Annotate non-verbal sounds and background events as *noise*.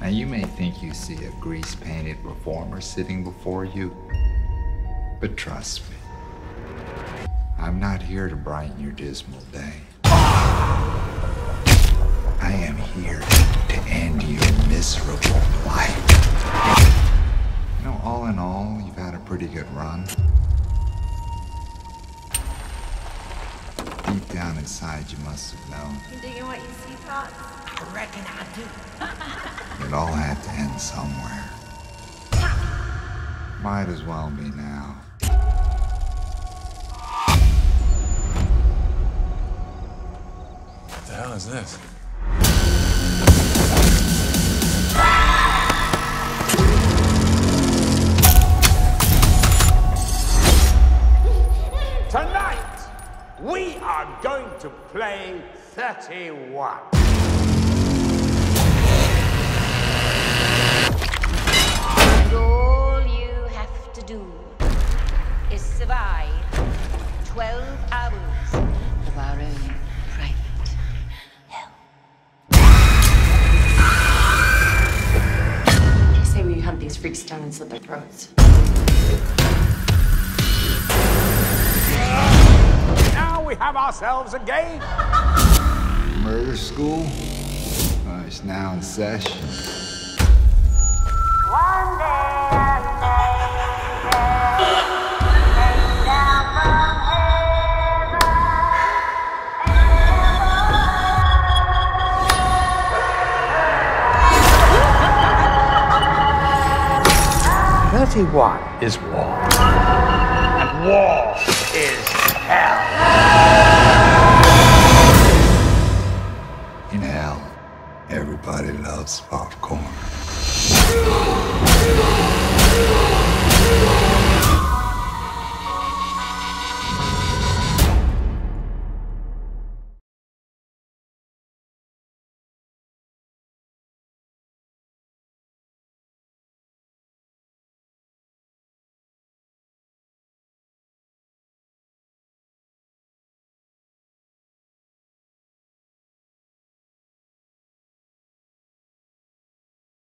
Now, you may think you see a grease painted reformer sitting before you, but trust me, I'm not here to brighten your dismal day. I am here to end your miserable life. You know, all in all, you've had a pretty good run. Deep down inside, you must have known You digging what you see, Pop? I reckon I do. *laughs* it all had to end somewhere. Might as well be now. What the hell is this? Tonight, we are going to play 31. Is survive 12 hours of our own private hell. Say we hunt these freaks down and slit their throats. Now we have ourselves a game. Murder school? Uh, it's now in session. Thirty-one is war. And war is hell. In hell, everybody loves popcorn.